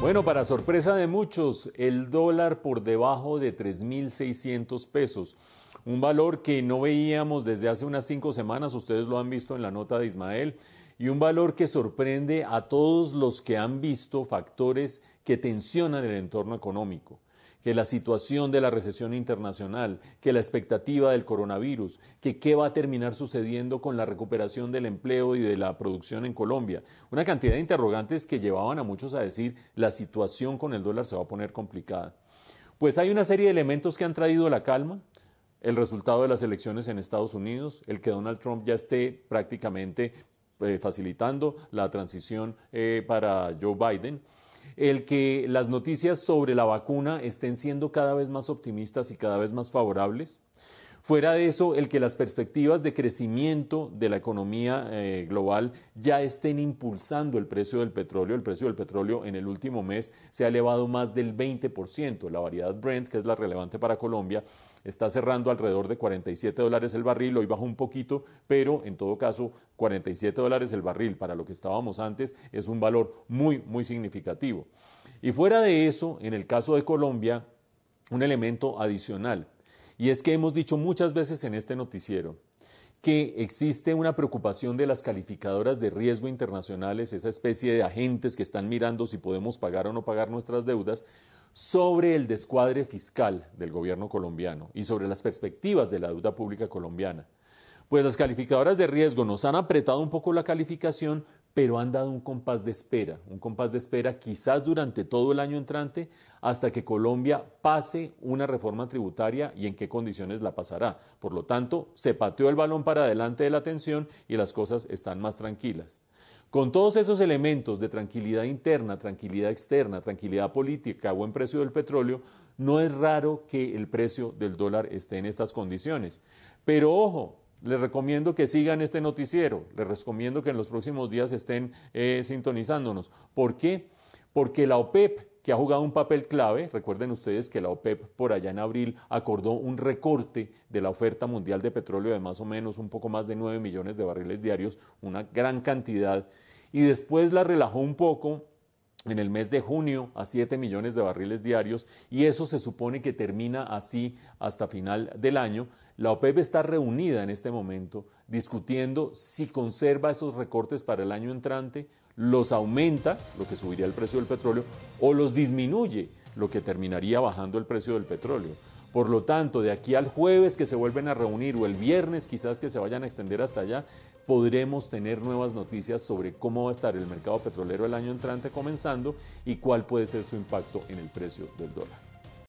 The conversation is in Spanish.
Bueno, para sorpresa de muchos, el dólar por debajo de 3.600 pesos. Un valor que no veíamos desde hace unas cinco semanas, ustedes lo han visto en la nota de Ismael, y un valor que sorprende a todos los que han visto factores que tensionan el entorno económico que la situación de la recesión internacional, que la expectativa del coronavirus, que qué va a terminar sucediendo con la recuperación del empleo y de la producción en Colombia. Una cantidad de interrogantes que llevaban a muchos a decir la situación con el dólar se va a poner complicada. Pues hay una serie de elementos que han traído la calma, el resultado de las elecciones en Estados Unidos, el que Donald Trump ya esté prácticamente eh, facilitando la transición eh, para Joe Biden el que las noticias sobre la vacuna estén siendo cada vez más optimistas y cada vez más favorables. Fuera de eso, el que las perspectivas de crecimiento de la economía eh, global ya estén impulsando el precio del petróleo. El precio del petróleo en el último mes se ha elevado más del 20%. La variedad Brent, que es la relevante para Colombia, está cerrando alrededor de 47 dólares el barril. Hoy bajó un poquito, pero en todo caso, 47 dólares el barril para lo que estábamos antes es un valor muy, muy significativo. Y fuera de eso, en el caso de Colombia, un elemento adicional y es que hemos dicho muchas veces en este noticiero que existe una preocupación de las calificadoras de riesgo internacionales, esa especie de agentes que están mirando si podemos pagar o no pagar nuestras deudas, sobre el descuadre fiscal del gobierno colombiano y sobre las perspectivas de la deuda pública colombiana. Pues las calificadoras de riesgo nos han apretado un poco la calificación, pero han dado un compás de espera, un compás de espera quizás durante todo el año entrante hasta que Colombia pase una reforma tributaria y en qué condiciones la pasará. Por lo tanto, se pateó el balón para adelante de la tensión y las cosas están más tranquilas. Con todos esos elementos de tranquilidad interna, tranquilidad externa, tranquilidad política, buen precio del petróleo, no es raro que el precio del dólar esté en estas condiciones. Pero ojo, les recomiendo que sigan este noticiero, les recomiendo que en los próximos días estén eh, sintonizándonos. ¿Por qué? Porque la OPEP, que ha jugado un papel clave, recuerden ustedes que la OPEP por allá en abril acordó un recorte de la oferta mundial de petróleo de más o menos un poco más de 9 millones de barriles diarios, una gran cantidad, y después la relajó un poco en el mes de junio a 7 millones de barriles diarios y eso se supone que termina así hasta final del año. La OPEP está reunida en este momento discutiendo si conserva esos recortes para el año entrante, los aumenta, lo que subiría el precio del petróleo, o los disminuye, lo que terminaría bajando el precio del petróleo. Por lo tanto, de aquí al jueves que se vuelven a reunir o el viernes quizás que se vayan a extender hasta allá, podremos tener nuevas noticias sobre cómo va a estar el mercado petrolero el año entrante comenzando y cuál puede ser su impacto en el precio del dólar.